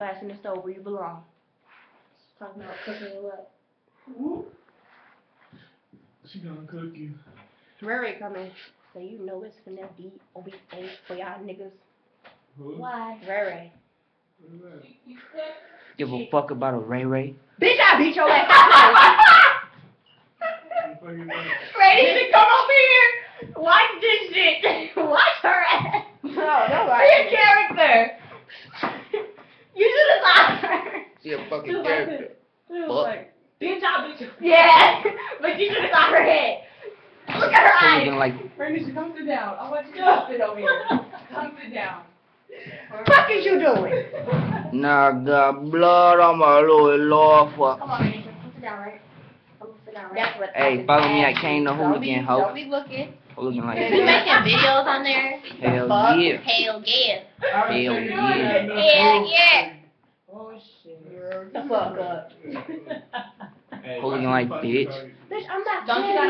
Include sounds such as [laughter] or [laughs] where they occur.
Ass in the stove where you belong. Talking about cooking or what? Hmm? She gonna cook you. Rary coming. So you know it's finna be OBA for y'all niggas. Who? Why? Rary. What is Give a fuck about a Ray Ray. Bitch, I beat your ass. that? What the fuck is that? Ready to come over here? Watch this shit. [laughs] Watch her ass. No, don't watch Be a character. you should have saw her. She a fucking She was like character. this. [laughs] She was like, bitch, I beat you. Yeah, but you should have saw her head. Look at her She eyes. looking like Bernice, come sit down. I want you to sit over here. Come sit down. What fuck is you doing? Nah, got blood on my lower lower fuck. Come on, Renisha. Come sit down, right? Come sit down, right? That's what Hey, follow me at Kane the Don't be- Hooligan, ho. Don't be looking. Looking like Is he making videos on there? Hell Fuck. yeah. Hell yeah. Hell yeah. Hell yeah. Oh, shit. The fuck up. Hey, Looking like bitch. Bitch, I'm not Don't you kidding. gotta